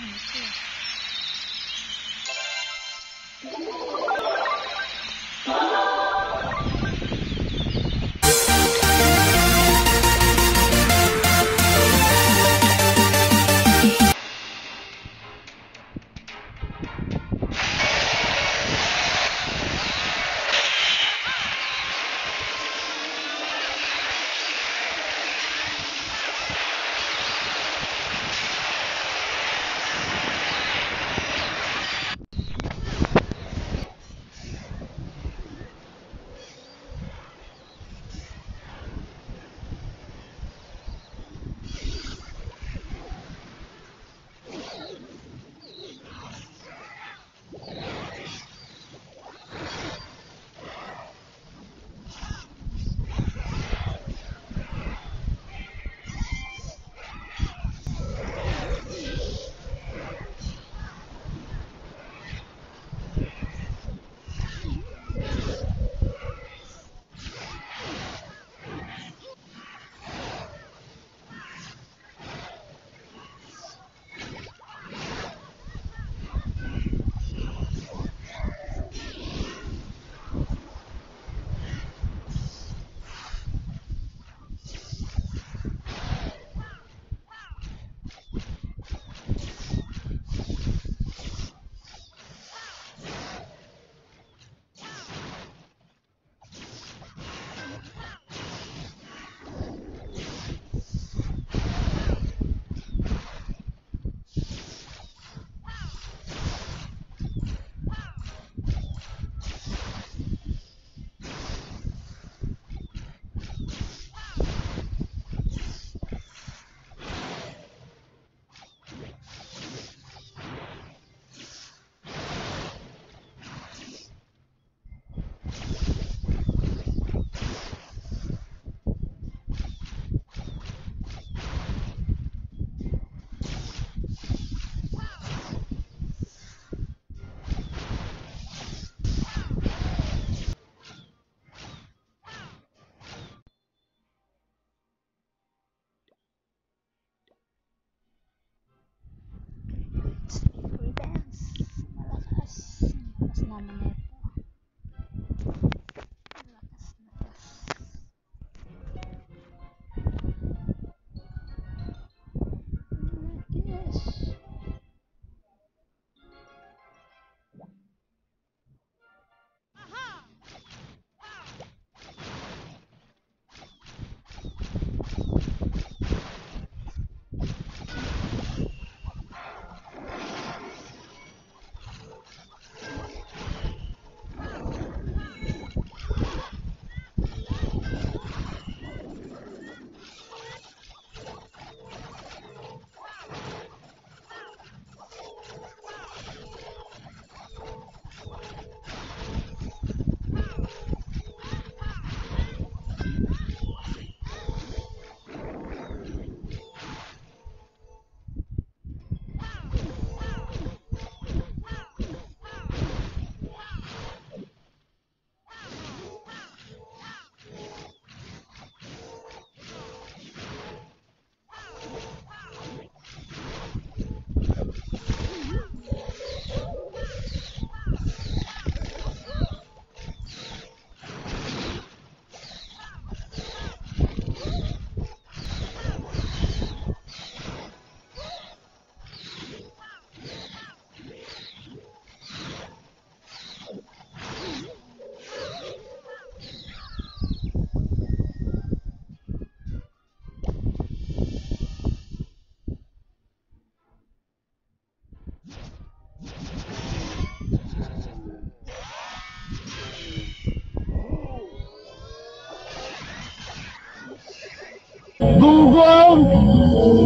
没错。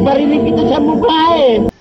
Barinig kita sa mukha eh!